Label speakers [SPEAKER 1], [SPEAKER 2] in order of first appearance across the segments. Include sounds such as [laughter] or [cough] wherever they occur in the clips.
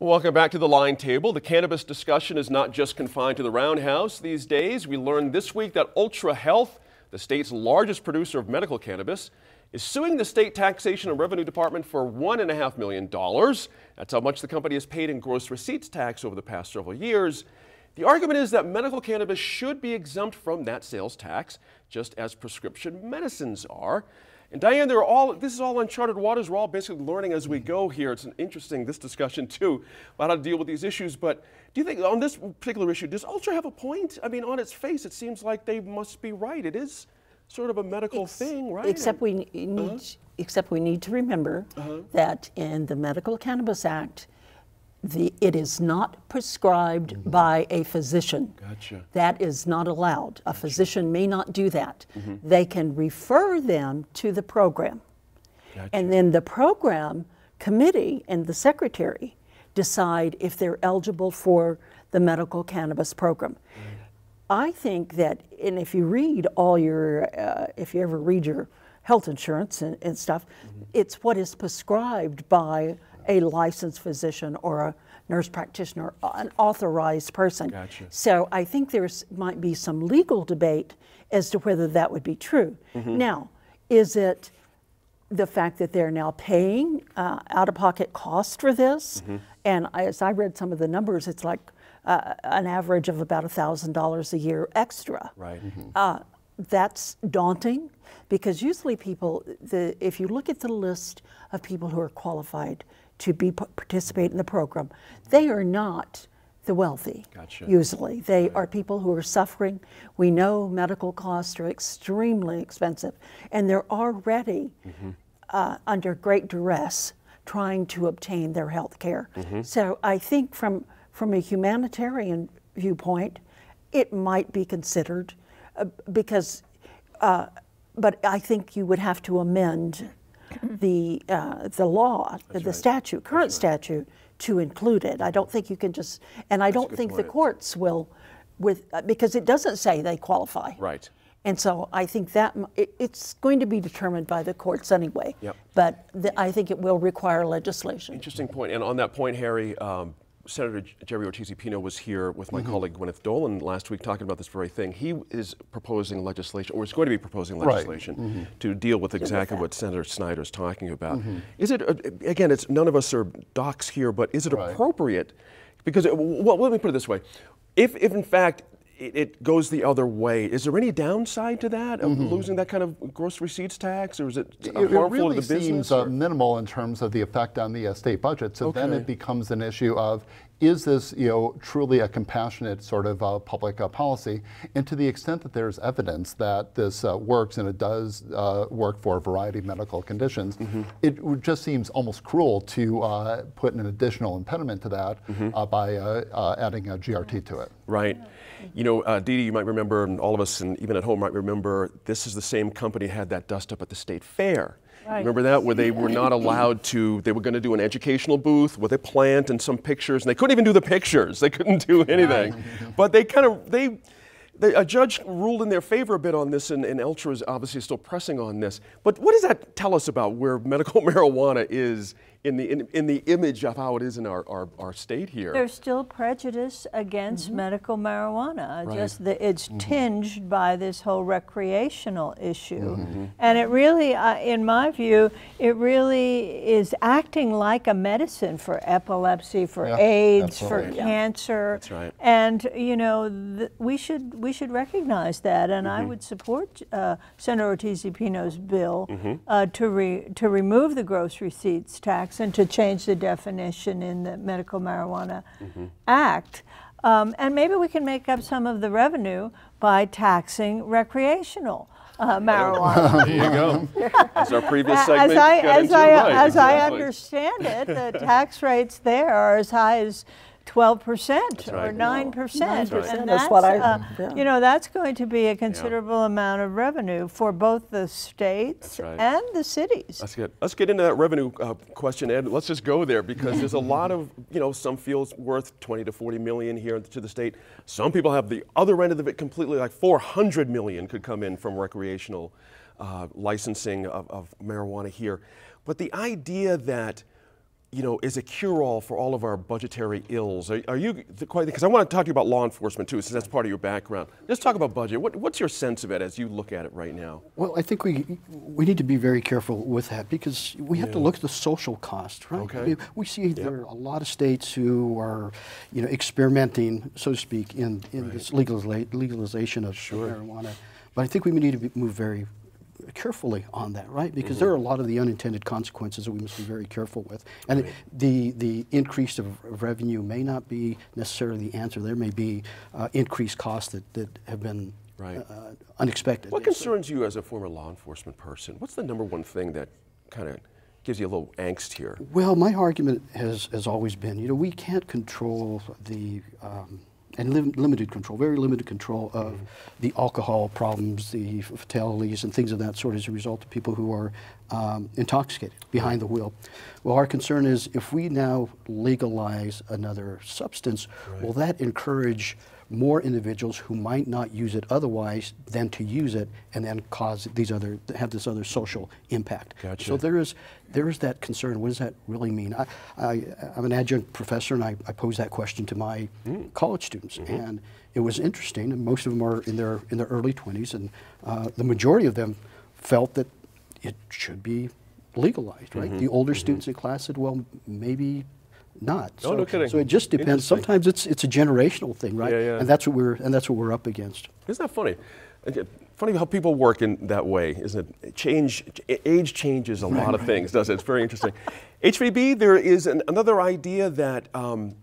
[SPEAKER 1] Welcome back to the line table. The cannabis discussion is not just confined to the roundhouse these days. We learned this week that Ultra Health, the state's largest producer of medical cannabis, is suing the state taxation and revenue department for $1.5 million. That's how much the company has paid in gross receipts tax over the past several years. The argument is that medical cannabis should be exempt from that sales tax, just as prescription medicines are. And Diane, they're all, this is all uncharted waters. We're all basically learning as we go here. It's an interesting, this discussion too, about how to deal with these issues. But do you think on this particular issue, does Ultra have a point? I mean, on its face, it seems like they must be right. It is sort of a medical Rx thing, right?
[SPEAKER 2] Except we need, uh -huh. except we need to remember uh -huh. that in the Medical Cannabis Act, the, it is not prescribed mm -hmm. by a physician.
[SPEAKER 1] Gotcha.
[SPEAKER 2] That is not allowed. A physician may not do that. Mm -hmm. They can refer them to the program. Gotcha. And then the program committee and the secretary decide if they're eligible for the medical cannabis program. Mm. I think that, and if you read all your, uh, if you ever read your health insurance and, and stuff, -hmm. it's what is prescribed by a licensed physician or a nurse practitioner, an authorized person.
[SPEAKER 1] Gotcha.
[SPEAKER 2] So I think there might be some legal debate as to whether that would be true. Mm -hmm. Now, is it the fact that they're now paying uh, out-of-pocket cost for this? Mm -hmm. And as I read some of the numbers, it's like uh, an average of about $1,000 a year extra.
[SPEAKER 1] Right. Mm -hmm.
[SPEAKER 2] uh, that's daunting because usually people, the, if you look at the list of people who are qualified to be participate in the program, they are not the wealthy.
[SPEAKER 1] Gotcha.
[SPEAKER 2] Usually, they right. are people who are suffering. We know medical costs are extremely expensive, and they're already mm -hmm. uh, under great duress trying to obtain their health care. Mm -hmm. So I think from from a humanitarian viewpoint, it might be considered uh, because. Uh, but I think you would have to amend the, uh, the law, That's the right. statute, current right. statute, to include it. I don't think you can just, and I That's don't think point. the courts will, with uh, because it doesn't say they qualify.
[SPEAKER 1] Right.
[SPEAKER 2] And so I think that it, it's going to be determined by the courts anyway.
[SPEAKER 1] Yep.
[SPEAKER 2] But the, I think it will require legislation.
[SPEAKER 1] Interesting point. And on that point, Harry, um, Senator Jerry Ortiz Pino was here with my mm -hmm. colleague Gwyneth Doland last week talking about this very thing. He is proposing legislation, or is going to be proposing legislation right. mm -hmm. to deal with exactly what Senator Snyder is talking about. Mm -hmm. Is it, uh, again, it's none of us are docs here, but is it right. appropriate? Because, uh, well, let me put it this way. If, if in fact it, it, goes the other way. Is there any downside to that of mm -hmm. losing that kind of gross receipts tax, or is it, it harmful
[SPEAKER 3] it really
[SPEAKER 1] to the business?
[SPEAKER 3] seems uh, minimal in terms of the effect on the uh, state budget. So okay. then it becomes an issue of is this you know truly a compassionate sort of uh, public uh, policy? And to the extent that there's evidence that this uh, works and it does uh, work for a variety of medical conditions, mm -hmm. it just seems almost cruel to put an additional impediment to that mm -hmm. by adding a GRT to it.
[SPEAKER 1] Right. You know, uh, Dee, you might remember, and all of us, and even at home might remember, this is the same company had that dust up at the state fair. Right. Remember that, where they were not [laughs] allowed to, they were going to do an educational booth with a plant and some pictures, and they couldn't even do the pictures. They couldn't do anything. Right. [laughs] But they kind of, they, a judge ruled in their favor a bit on this, and, and Ultra is obviously still pressing on this. But what does that tell us about where medical [laughs] marijuana is in the, in, in, the image of how it is in our, our, our state here?
[SPEAKER 4] There's still prejudice against mm -hmm. medical marijuana. Right. Just that it's mm -hmm. tinged by this whole recreational issue. Mm -hmm. And it really, uh, in my view, it really is acting like a medicine for epilepsy, for yeah, AIDS, for cancer.
[SPEAKER 1] That's right.
[SPEAKER 4] And, you know, we should we should recognize that, and I mm-hmm. would support uh, Senator Ortiz Pino's bill mm-hmm. uh, to re, to remove the gross receipts tax and to change the definition in the Medical Marijuana mm-hmm. Act. Um, and maybe we can make up some of the revenue by taxing recreational. Uh, [laughs] marijuana.
[SPEAKER 1] there you go. [laughs] As our previous segment
[SPEAKER 4] as I, as I,
[SPEAKER 1] right,
[SPEAKER 4] as exactly. I understand it, the tax rates there are as high as 12% or 9%.
[SPEAKER 2] Right. And that's, what I, uh,
[SPEAKER 4] yeah. you know, that's going to be a considerable yeah. amount of revenue for both the states right. and the cities.
[SPEAKER 1] Let's get, let's get into that revenue uh, question, Ed. Let's just go there because there's a lot of, you know, some fields worth 20 to 40 million here to the state. Some people have the other end of it completely, like 400 million could come in from recreational uh, licensing of, of marijuana here. But the idea that you know, is a cure-all for all of our budgetary ills. Are, are you quite? Because I want to talk to you about law enforcement too, since that's part of your background. Let's talk about budget. What, what's your sense of it as you look at it right now?
[SPEAKER 5] Well, I think we we need to be very careful with that because we have to look at the social cost, right?
[SPEAKER 1] Okay.
[SPEAKER 5] We see there are a lot of states who are, you know, experimenting, so to speak, in, in this legaliza- legalization of marijuana. But I think we need to be, move very carefully on that, right? Because there are a lot of the unintended consequences that we must be very careful with. And it- the, the increase of of revenue may not be necessarily the answer. There may be uh, increased costs that, that have been
[SPEAKER 1] Right.
[SPEAKER 5] uh, unexpected.
[SPEAKER 1] What concerns you as a former law enforcement person? What's the number one thing that kind of gives you a little angst here?
[SPEAKER 5] Well, my argument has, has always been, you know, we can't control the, um, and lim- limited control, very limited control of the alcohol problems, the fatalities, and things of that sort as a result of people who are um, intoxicated behind the wheel. Well, our concern is if we now legalize another substance, will that encourage more individuals who might not use it otherwise than to use it and then cause these other have this other social impact.
[SPEAKER 1] Gotcha.
[SPEAKER 5] So there is there is that concern. What does that really mean? I, I, I'm an adjunct professor, and I, I pose that question to my hmm. college students, mm-hmm. and it was interesting. And most of them are in their in their early 20s, and uh, the majority of them felt that it should be legalized. Right? Mm-hmm. The older mm-hmm. students in class said, "Well, maybe." Not.
[SPEAKER 1] Oh,
[SPEAKER 5] so,
[SPEAKER 1] no kidding.
[SPEAKER 5] so it just depends. Sometimes it's it's a generational thing, right?
[SPEAKER 1] Yeah, yeah.
[SPEAKER 5] And that's what we're and that's what we're up against.
[SPEAKER 1] Isn't that funny? Funny how people work in that way, isn't it? Change, age changes a lot of things, doesn't it? It's very interesting. [laughs] HVB, there is an, another idea that um,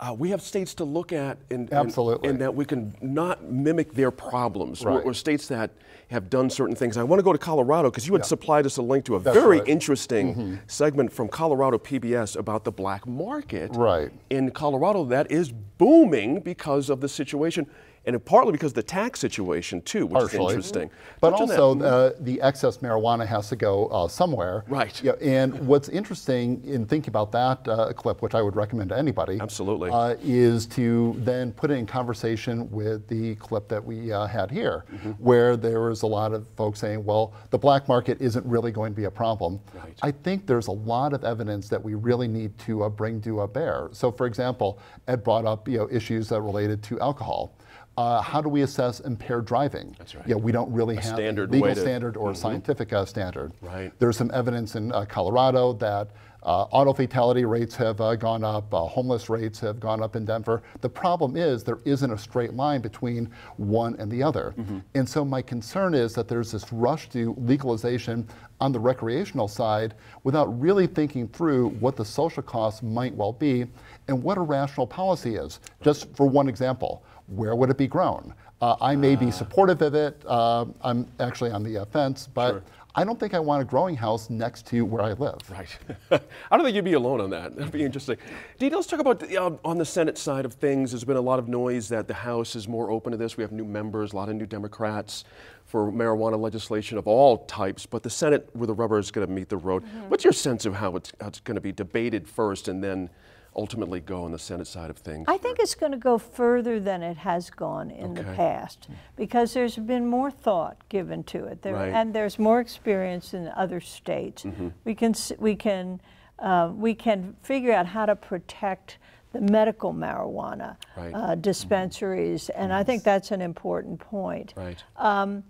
[SPEAKER 1] uh, we have states to look at, and, and-
[SPEAKER 3] Absolutely.
[SPEAKER 1] and that we can not mimic their problems, or,
[SPEAKER 3] Right.
[SPEAKER 1] or states that have done certain things. I want to go to Colorado because you had supplied us a link to a
[SPEAKER 3] That's
[SPEAKER 1] very
[SPEAKER 3] right.
[SPEAKER 1] Interesting segment from Colorado PBS about the black market
[SPEAKER 3] Right.
[SPEAKER 1] in Colorado that is booming because of the situation, and partly because of the tax situation too, which is interesting.
[SPEAKER 3] But
[SPEAKER 1] Touch
[SPEAKER 3] also, uh, the excess marijuana has to go uh, somewhere.
[SPEAKER 1] Right.
[SPEAKER 3] Yeah, and what's interesting in thinking about that uh, clip, which I would recommend to anybody,
[SPEAKER 1] Absolutely.
[SPEAKER 3] uh, is to then put it in conversation with the clip that we uh, had here,
[SPEAKER 1] Mm-hmm.
[SPEAKER 3] where there was a lot of folks saying, well, the black market isn't really going to be a problem.
[SPEAKER 1] Right.
[SPEAKER 3] I think there's a lot of evidence that we really need to uh, bring to a bear. So, for example, Ed brought up you know, issues that related to alcohol. Uh, how do we assess impaired driving?
[SPEAKER 1] That's right.
[SPEAKER 3] Yeah, we don't really have
[SPEAKER 1] standard
[SPEAKER 3] a legal standard or a scientific uh, standard.
[SPEAKER 1] Right.
[SPEAKER 3] There's some evidence in uh, Colorado that uh, auto fatality rates have uh, gone up, uh, homeless rates have gone up in Denver. The problem is there isn't a straight line between one and the other. And so my concern is that there's this rush to legalization on the recreational side without really thinking through what the social costs might well be and what a rational policy is. Just for one example, where would it be grown? Uh, I may be supportive of it. Uh, I'm actually on the uh, fence, but
[SPEAKER 1] Sure.
[SPEAKER 3] I don't think I want a growing house next to where I live.
[SPEAKER 1] Right. [laughs] I don't think you'd be alone on that. That'd be interesting. Dee, let's talk about uh, on the Senate side of things. There's been a lot of noise that the House is more open to this. We have new members, a lot of new Democrats for marijuana legislation of all types. But the Senate, where the rubber is going to meet the road. What's your sense of how it's, how it's going to be debated first and then ultimately go on the Senate side of things?
[SPEAKER 4] I think it's going to go further than it has gone in the past because there's been more thought given to it, there,
[SPEAKER 1] Right. Mm-hmm.
[SPEAKER 4] and there's more experience in other states. We can we can uh, we can figure out how to protect the medical marijuana
[SPEAKER 1] Right. Mm-hmm.
[SPEAKER 4] uh, dispensaries, and I think that's an important point.
[SPEAKER 1] Right.
[SPEAKER 4] Um,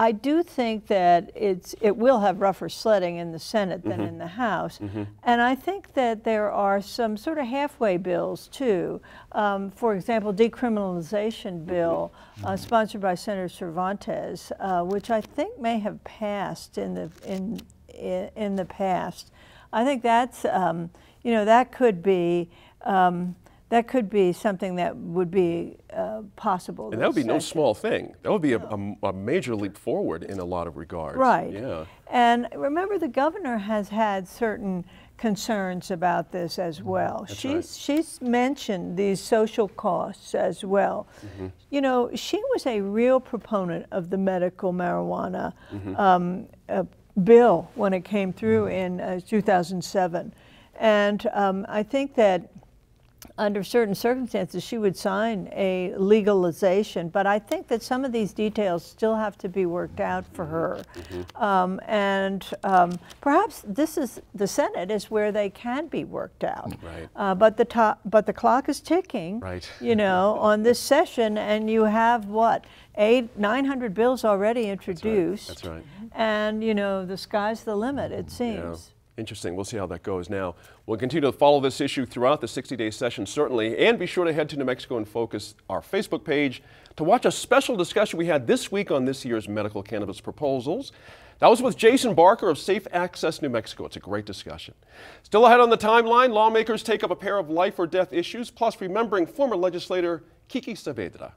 [SPEAKER 4] I do think that it's it will have rougher sledding in the Senate than in the House, and I think that there are some sort of halfway bills too. Um, for example, decriminalization bill uh, sponsored by Senator Cervantes, uh, which I think may have passed in the in in, in the past. I think that's um, you know that could be. Um, that could be something that would be uh, possible.
[SPEAKER 1] And that would be no small thing. That would be a, a- a major leap forward in a lot of regards.
[SPEAKER 4] Right.
[SPEAKER 1] Yeah.
[SPEAKER 4] And remember, the governor has had certain concerns about this as well. she's
[SPEAKER 1] right.
[SPEAKER 4] she's mentioned these social costs as well. You know, she was a real proponent of the medical marijuana um, uh, bill when it came through in uh, 2007, and um, I think that under certain circumstances, she would sign a legalization. But I think that some of these details still have to be worked out for her. Um, and um, perhaps this is the Senate is where they can be worked out.
[SPEAKER 1] Right.
[SPEAKER 4] Uh, but the top, but the clock is ticking.
[SPEAKER 1] Right.
[SPEAKER 4] You know, [laughs] on this session, and you have what eight, nine hundred bills already introduced.
[SPEAKER 1] That's right.
[SPEAKER 4] And you know, the sky's the limit. It seems.
[SPEAKER 1] Yeah. Interesting. We'll see how that goes now. We'll continue to follow this issue throughout the 60 day session, certainly, and be sure to head to New Mexico in Focus, our Facebook page, to watch a special discussion we had this week on this year's medical cannabis proposals. That was with Jason Barker of Safe Access New Mexico. It's a great discussion. Still ahead on the timeline, lawmakers take up a pair of life or death issues, plus remembering former legislator Kiki Saavedra.